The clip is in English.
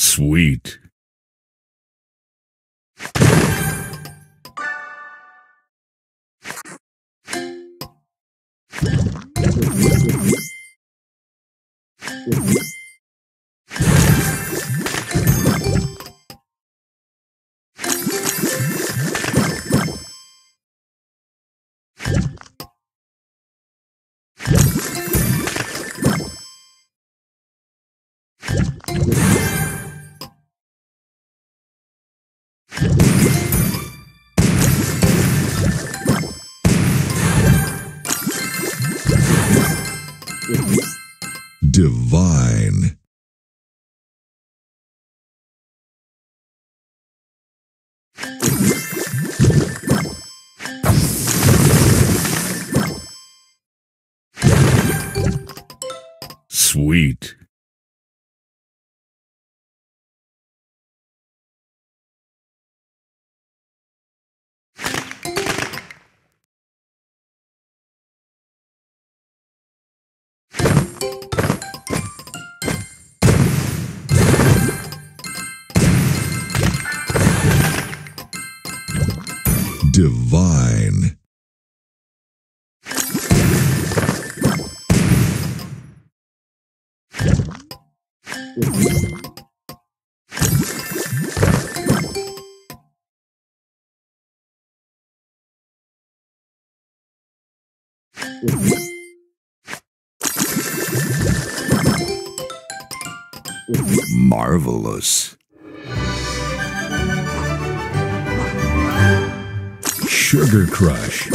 Sweet. Divine. Sweet. Divine. Marvelous. Sugar Crush.